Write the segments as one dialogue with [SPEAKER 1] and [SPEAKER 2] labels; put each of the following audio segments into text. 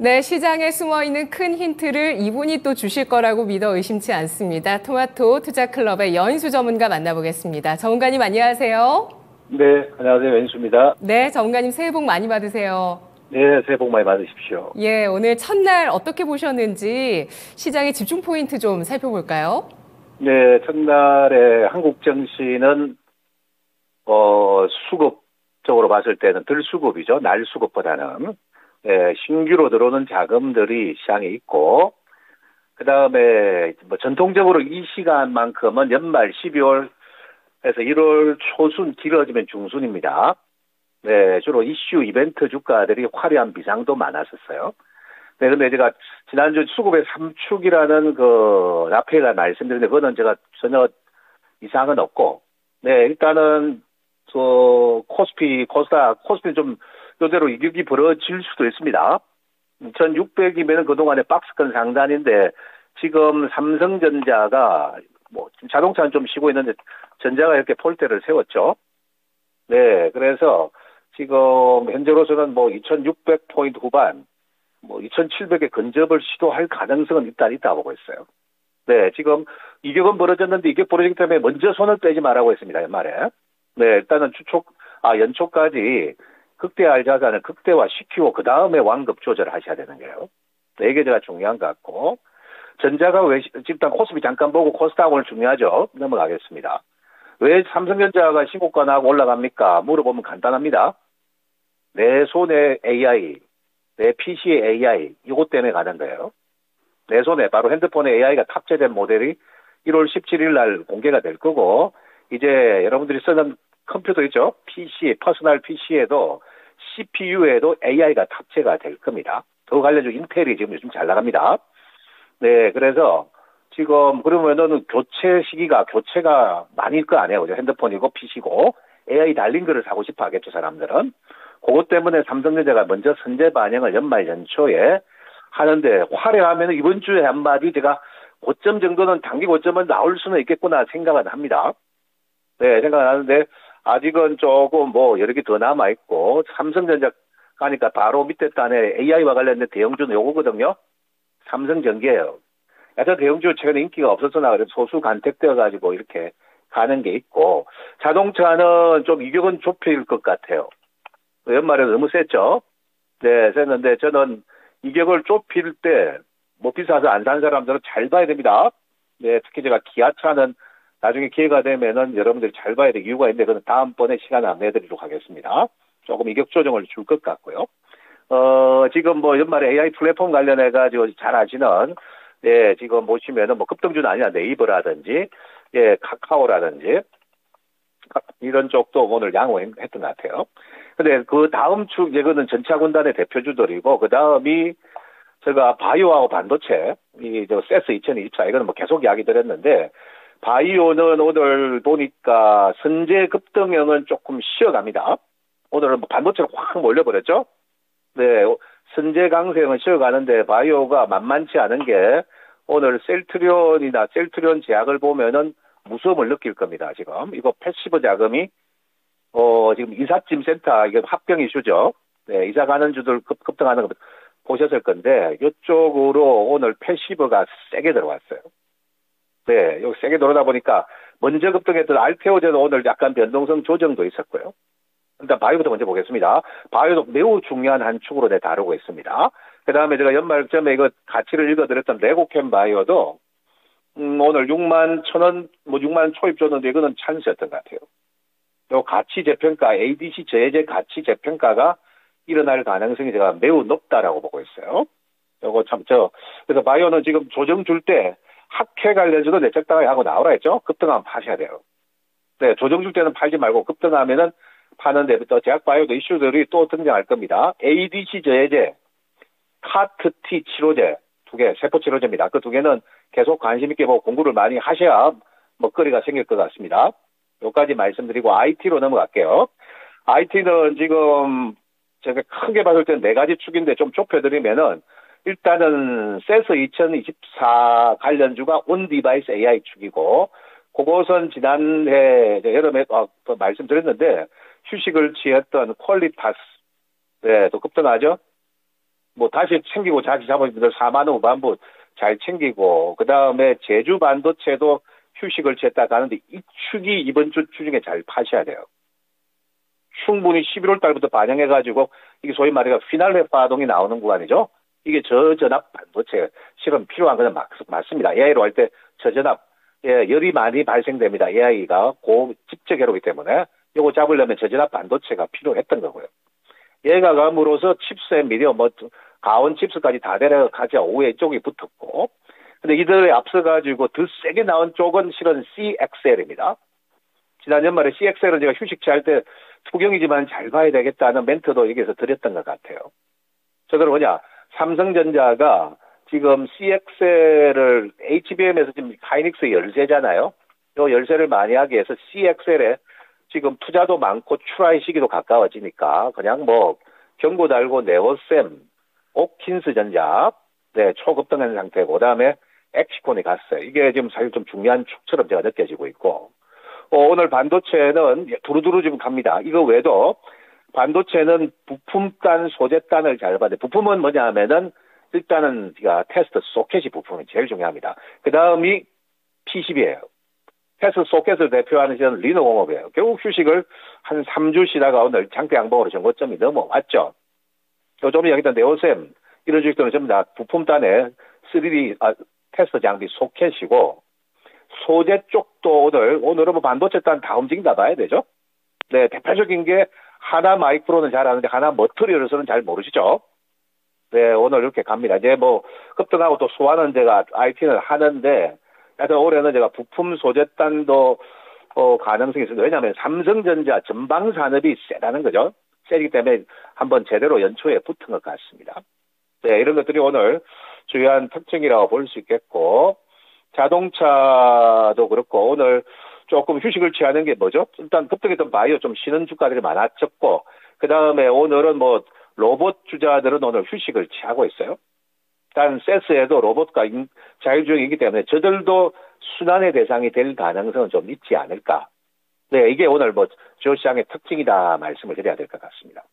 [SPEAKER 1] 네, 시장에 숨어 있는 큰 힌트를 이분이 또 주실 거라고 믿어 의심치 않습니다. 토마토 투자클럽의 연수 전문가 만나보겠습니다. 전문가님 안녕하세요.
[SPEAKER 2] 네, 안녕하세요. 연수입니다.
[SPEAKER 1] 네, 전문가님 새해 복 많이 받으세요.
[SPEAKER 2] 네, 새해 복 많이 받으십시오.
[SPEAKER 1] 예, 오늘 첫날 어떻게 보셨는지 시장의 집중 포인트 좀 살펴볼까요?
[SPEAKER 2] 네, 첫날에 한국 증시는 어, 수급 적으로 봤을 때는 덜 수급이죠. 날 수급보다는 예, 신규로 들어오는 자금들이 시장에 있고, 그 다음에 뭐 전통적으로 이 시간만큼은 연말 12월에서 1월 초순 길어지면 중순입니다. 네, 주로 이슈 이벤트 주가들이 화려한 비상도 많았었어요. 네, 근데 제가 지난주 수급의 3축이라는 그 라페가 말씀드렸는데 그거는 제가 전혀 이상은 없고, 네, 일단은 저 코스피, 코스닥, 코스피 좀 이대로 이격이 벌어질 수도 있습니다. 2600이면 그동안의 박스권 상단인데 지금 삼성전자가 뭐 자동차는 좀 쉬고 있는데 전자가 이렇게 폴대를 세웠죠. 네, 그래서 지금 현재로서는 뭐 2600 포인트 후반, 뭐 2700의 근접을 시도할 가능성은 일단 있다 보고 있어요. 네, 지금 이격은 벌어졌는데 이격 벌어지기 때문에 먼저 손을 빼지 말라고 했습니다, 연말에. 네, 일단은 추촉, 아, 연초까지 극대화할 자산을 극대화시키고 그 다음에 완급 조절을 하셔야 되는 거예요. 네, 제가 중요한 것 같고 전자가 왜 일단 코스피 잠깐 보고 코스닥 오늘 중요하죠. 넘어가겠습니다. 왜 삼성전자가 신고가 나고 올라갑니까? 물어보면 간단합니다. 내 손에 AI, 내 PC에 AI 이것 때문에 가는 거예요. 내 손에 바로 핸드폰에 AI가 탑재된 모델이 1월 17일 날 공개가 될 거고 이제 여러분들이 쓰는 컴퓨터 있죠? PC, personal PC에도 CPU에도 AI가 탑재가 될 겁니다. 더 관련주 인텔이 지금 요즘 잘 나갑니다. 네, 그래서 지금 그러면은 교체 시기가 교체가 많을 거 아니에요. 그죠? 핸드폰이고 PC고 AI 달린 거를 사고 싶어 하겠죠, 사람들은. 그것 때문에 삼성전자가 먼저 선제 반영을 연말 연초에 하는데 화려하면 이번 주에 한마디 제가 고점 정도는 단기 고점은 나올 수는 있겠구나 생각은 합니다. 네, 생각은 하는데 아직은 조금 뭐 여러 개 더 남아 있고 삼성전자 가니까 바로 밑에 단에 AI와 관련된 대형주는 요거거든요. 삼성전기예요. 야자 대형주 최근에 인기가 없었으나 그래도 소수 간택되어 가지고 이렇게 가는 게 있고 자동차는 좀 이격은 좁힐 것 같아요. 연말에 너무 셌죠. 네, 셌는데 저는 이격을 좁힐 때 뭐 비싸서 안 산 사람들은 잘 봐야 됩니다. 네, 특히 제가 기아차는 나중에 기회가 되면은 여러분들이 잘 봐야 될 이유가 있는데 그건 다음번에 시간 안내드리도록 하겠습니다. 조금 이격 조정을 줄 것 같고요. 어, 지금 뭐 연말에 AI 플랫폼 관련해가지고 잘 아시는, 예, 지금 보시면은 뭐 급등주는 아니라 네이버라든지, 예, 카카오라든지, 이런 쪽도 오늘 양호했던 것 같아요. 근데 그 다음 축, 이거는 전차 군단의 대표주들이고, 그 다음이 제가 바이오하고 반도체, 이, 저, 세스 2024, 이거는 뭐 계속 이야기 드렸는데, 바이오는 오늘 보니까 선제 급등형은 조금 쉬어갑니다. 오늘은 뭐 반도체로 확 몰려버렸죠? 네, 선제 강세형은 쉬어가는데 바이오가 만만치 않은 게 오늘 셀트리온이나 셀트리온 제약을 보면은 무서움을 느낄 겁니다, 지금. 이거 passive 자금이, 어, 지금 이삿짐 센터, 이게 합병 이슈죠. 네, 이사 가는 주들 급, 급등하는 거 보셨을 건데, 이쪽으로 오늘 passive가 세게 들어왔어요. 네, 여기 세게 들어오다 보니까 먼저 급등했던 알테오젠도 오늘 약간 변동성 조정도 있었고요. 일단 바이오부터 먼저 보겠습니다. 바이오도 매우 중요한 한 축으로 내 다루고 있습니다. 그 다음에 제가 연말점에 이거 가치를 읽어드렸던 레고캠 바이오도 음, 오늘 6만 천 원, 뭐 6만 초입 줬는데 이거는 찬스였던 것 같아요. 요 가치 재평가, ADC 제재 가치 재평가가 일어날 가능성이 제가 매우 높다라고 보고 있어요. 요거 참, 저, 그래서 바이오는 지금 조정 줄 때 학회 관련주도 내적당하게 하고 나오라 했죠. 급등하면 파셔야 돼요. 네, 조정 줄 때는 팔지 말고 급등하면은 파는 데 부터 제약바이오도 이슈들이 또 등장할 겁니다. ADC 저해제, CAR-T 치료제 두 개, 세포 치료제입니다. 그 두 개는 계속 관심 있게 보고 공부를 많이 하셔야 먹거리가 생길 것 같습니다. 여기까지 말씀드리고 IT로 넘어갈게요. IT는 지금 제가 크게 봤을 때는 네 가지 축인데 좀 좁혀드리면은 일단은 CES 2024 관련주가 on-device AI 축이고 그것은 지난해 여름에 어, 말씀드렸는데 휴식을 취했던 퀄리파스 네, 또 급등하죠. 뭐 다시 챙기고 다시 잡아들 4만 원 후반부 잘 챙기고 그 다음에 제주 반도체도 휴식을 취했다 가는데 이 축이 이번 주 주중에 잘 파셔야 돼요. 충분히 11월 달부터 반영해가지고 이게 소위 말해서 피날레 파동이 나오는 구간이죠. 이게 저전압 반도체 실은 필요한 것은 맞, 맞습니다. AI로 할 때 저전압 예, 열이 많이 발생됩니다. AI가 고 집적 회로기 때문에 이거 잡으려면 저전압 반도체가 필요했던 거고요. 얘가 감으로써 칩셋 미디어 뭐 가온 칩스까지 다 내려가지 오후에 쪽이 붙었고 근데 이들에 앞서가지고 더 세게 나온 쪽은 실은 CXL입니다. 지난 연말에 CXL은 제가 휴식 취할 때 투경이지만 잘 봐야 되겠다는 멘트도 여기서 드렸던 것 같아요. 저거는 뭐냐 삼성전자가 지금 CXL을 HBM에서 지금 하이닉스 열세잖아요. 요 열세를 많이 하기 위해서 CXL에 지금 투자도 많고 출하의 시기도 가까워지니까 그냥 뭐 경고 달고 네오셈, 옥킨스 전자, 네 초급등한 상태고 그다음에 엑시콘이 갔어요. 이게 지금 사실 좀 중요한 축처럼 제가 느껴지고 있고 어, 오늘 반도체는 두루두루 지금 갑니다. 이거 외에도 반도체는 부품단, 소재단을 잘 봐야 돼. 부품은 뭐냐 하면은 일단은 우리가 테스트 소켓이 부품이 제일 중요합니다. 그 다음이 PCB예요. 테스트 소켓을 대표하는 시는 리노 공업이에요. 결국 휴식을 한 3주 쉬다가 오늘 장대 양봉으로 전고점이 넘어왔죠. 좀 얘기했던 네오셈 이런 주식들은 전부 다 부품단에 3D 아, 테스트 장비 소켓이고 소재 쪽도 오늘 오늘은 뭐 반도체 단 다 움직인다 봐야 되죠. 네, 대표적인 게 하나 마이크로는 잘 아는데 하나 머터리얼에서는 잘 모르시죠. 네, 오늘 이렇게 갑니다. 이제 뭐 급등하고 또 소화는 제가 IT는 하는데 하여튼 올해는 제가 부품 소재 단도 어, 가능성이 있습니다. 왜냐하면 삼성전자 전방 산업이 세다는 거죠. 세기 때문에 한번 제대로 연초에 붙은 것 같습니다. 네, 이런 것들이 오늘 주요한 특징이라고 볼 수 있겠고 자동차도 그렇고 오늘 조금 휴식을 취하는 게 뭐죠? 일단 급등했던 바이오 좀 쉬는 주가들이 많아졌고 그 다음에 오늘은 뭐 로봇 주자들은 오늘 휴식을 취하고 있어요. 단 세스에도 로봇과 자율주행이기 때문에 저들도 순환의 대상이 될 가능성은 좀 있지 않을까. 네, 이게 오늘 뭐 주시장의 특징이다 말씀을 드려야 될 것 같습니다.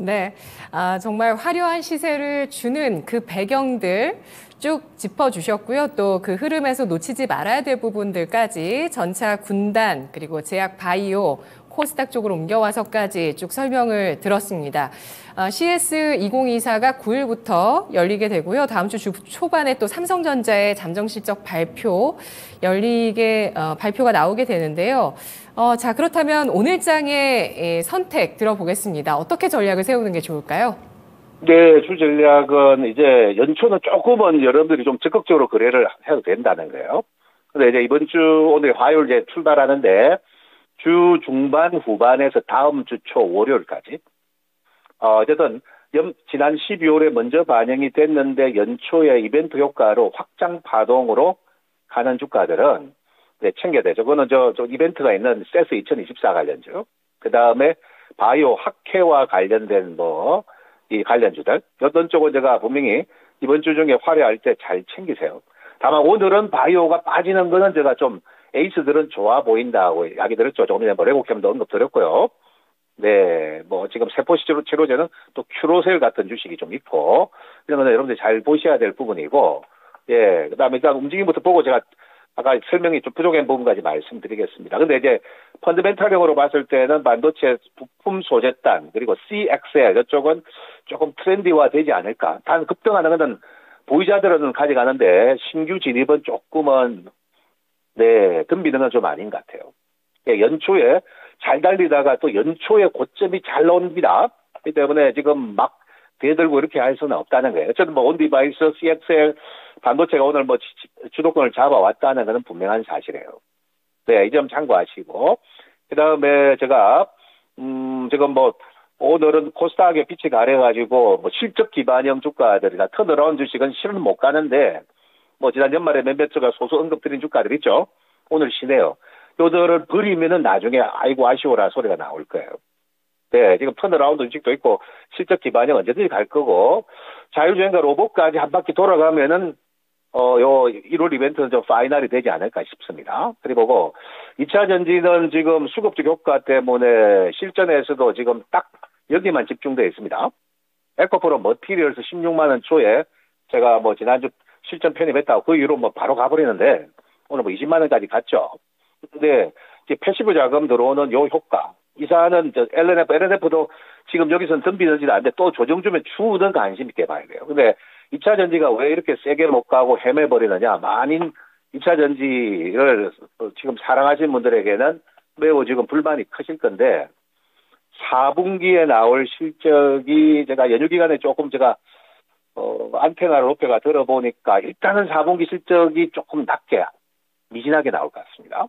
[SPEAKER 1] 네, 아, 정말 화려한 시세를 주는 그 배경들 쭉 짚어주셨고요. 또 그 흐름에서 놓치지 말아야 될 부분들까지 전차 군단 그리고 제약 바이오 코스닥 쪽으로 옮겨와서까지 쭉 설명을 들었습니다. CS 2024가 9일부터 열리게 되고요. 다음 주 초반에 또 삼성전자의 잠정 실적 발표 열리게 어, 발표가 나오게 되는데요. 어, 자 그렇다면 오늘장의 예, 선택 들어보겠습니다. 어떻게 전략을 세우는 게 좋을까요?
[SPEAKER 2] 네, 주 전략은 이제 연초는 조금은 여러분들이 좀 적극적으로 거래를 해도 된다는 거예요. 근데 이제 이번 주 오늘 화요일 이제 출발하는데 주 중반 후반에서 다음 주 초 월요일까지 어, 어쨌든 연, 지난 12월에 먼저 반영이 됐는데 연초에 이벤트 효과로 확장 파동으로 가는 주가들은 네, 챙겨야 되죠. 그거는 저, 저 이벤트가 있는 세스 2024 관련주. 그 다음에 바이오 학회와 관련된 뭐, 이 관련주들. 어떤 쪽은 제가 분명히 이번 주 중에 화려할 때 잘 챙기세요. 다만 오늘은 바이오가 빠지는 거는 제가 좀 에이스들은 좋아 보인다고 이야기 들었죠. 조금 전에 뭐 레고캠도 언급 드렸고요. 네, 뭐 지금 세포 치료 치료제는 또 큐로셀 같은 주식이 좀 있고 이런 거는 여러분들이 잘 보셔야 될 부분이고, 예, 그다음에 일단 움직임부터 보고 제가 아까 설명이 좀 부족한 부분까지 말씀드리겠습니다. 근데 이제 펀드멘탈형으로 봤을 때는 반도체 부품 소재단 그리고 CXL 이쪽은 조금 trendy화 되지 않을까. 단 급등하는 것은 보유자들은 가져가는데 신규 진입은 조금은 네, 덤비는 건 좀 아닌 것 같아요. 예, 연초에 잘 달리다가 또 연초에 고점이 잘 나옵니다. 그렇기 때문에 지금 막 대들고 이렇게 할 수는 없다는 거예요. 어쨌든 뭐 on-device, CXL, 반도체가 오늘 뭐 주도권을 잡아왔다는 것은 분명한 사실이에요. 네, 이 점 참고하시고. 그 다음에 제가, 음, 지금 뭐, 오늘은 코스닥에 빛이 가려가지고, 뭐, 실적 기반형 주가들이나 turnaround 주식은 실은 못 가는데, 뭐, 지난 연말에 몇몇 주가 소수 언급드린 주가들 있죠? 오늘 쉬네요. 요들을 버리면은 나중에 아이고 아쉬워라 소리가 나올 거예요. 네, 지금 turnaround 주식도 있고 실적 기반이 언제든지 갈 거고 자율주행과 로봇까지 한 바퀴 돌아가면은 어, 요 1월 이벤트는 좀 final이 되지 않을까 싶습니다. 그리고 2차 전지는 지금 수급적 효과 때문에 실전에서도 지금 딱 여기만 집중되어 있습니다. 에코프로 머티리얼스 16만 원 초에 제가 뭐 지난주 실전 편입했다고 그 이후로 뭐 바로 가버리는데 오늘 뭐 20만 원까지 갔죠. 근데 이제 passive 자금 들어오는 요 효과 이사는 저 L&F, L&F도 지금 여기서는 덤비는지도 않는데 또 조정 주면 추우든 관심 있게 봐야 돼요. 근데 2차 전지가 왜 이렇게 세게 못 가고 헤매버리느냐. 만인 2차 전지를 지금 사랑하시는 분들에게는 매우 지금 불만이 크실 건데 4분기에 나올 실적이 제가 연휴 기간에 조금 제가 어, 안테나를 높여가 들어보니까 일단은 4분기 실적이 조금 낮게 미진하게 나올 것 같습니다.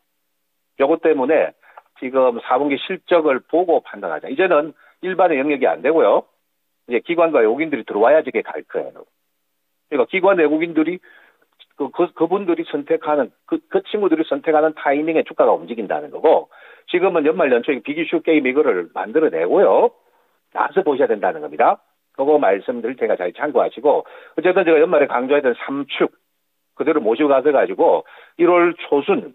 [SPEAKER 2] 요것 때문에 지금 4분기 실적을 보고 판단하자. 이제는 일반의 영역이 안 되고요. 이제 기관과 외국인들이 들어와야 저게 갈 거예요. 그러니까 기관 외국인들이 그, 그, 그분들이 선택하는, 그, 그 친구들이 선택하는 타이밍에 주가가 움직인다는 거고, 지금은 연말 연초에 비기슈 게임 이거를 만들어내고요. 나서 보셔야 된다는 겁니다. 그거 말씀드릴 테니까 잘 참고하시고, 어쨌든 제가 연말에 강조했던 3축, 그대로 모시고 가서 가지고, 1월 초순,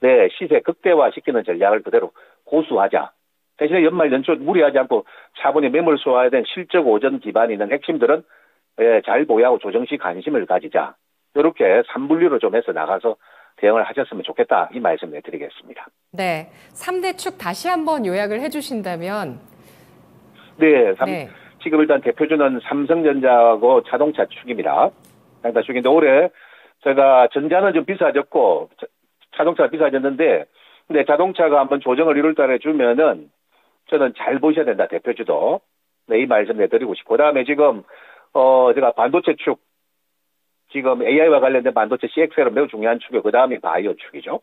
[SPEAKER 2] 네, 시세 극대화시키는 전략을 그대로 고수하자. 대신에 연말 연초 무리하지 않고 차분히 매물 소화된 실적 오전 기반이 있는 핵심들은 예, 잘 보유하고 조정시 관심을 가지자. 이렇게 3분류로 좀 해서 나가서 대응을 하셨으면 좋겠다. 이 말씀 을 드리겠습니다
[SPEAKER 1] 네. 3대 축 다시 한번 요약을 해 주신다면
[SPEAKER 2] 네, 3, 네. 지금 일단 대표주는 삼성전자하고 자동차 축입니다. 양다 축인데 올해 제가 전자는 좀 비싸졌고 자동차가 비싸졌는데 근데 자동차가 한번 조정을 1월 달에 주면은 저는 잘 보셔야 된다 대표주도 네, 이 말씀 내드리고 싶고 그다음에 지금 어 제가 반도체 축 지금 AI와 관련된 반도체 CXL은 매우 중요한 축이고 그 다음에 바이오 축이죠.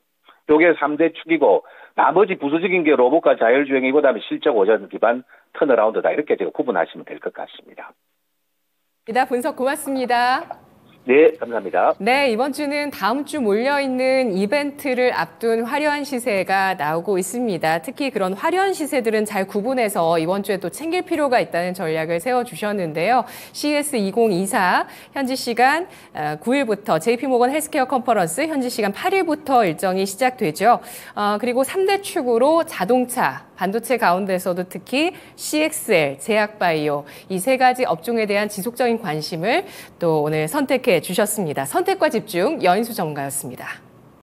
[SPEAKER 2] 요게 3대 축이고 나머지 부수적인 게 로봇과 자율주행이고 그 다음에 실적 오전 기반 턴어라운드다 이렇게 제가 구분하시면 될 것 같습니다.
[SPEAKER 1] 이다 분석 고맙습니다.
[SPEAKER 2] 네, 감사합니다.
[SPEAKER 1] 네, 이번 주는 다음 주 몰려있는 이벤트를 앞둔 화려한 시세가 나오고 있습니다. 특히 그런 화려한 시세들은 잘 구분해서 이번 주에 또 챙길 필요가 있다는 전략을 세워주셨는데요. CS 2024 현지 시간 9일부터 어, JP모건 헬스케어 컨퍼런스 현지 시간 8일부터 일정이 시작되죠. 어, 그리고 3대 축으로 자동차, 반도체 가운데서도 특히 CXL, 제약바이오 이 세 가지 업종에 대한 지속적인 관심을 또 오늘 선택해 주셨습니다. 선택과 집중 여인수 전문가였습니다.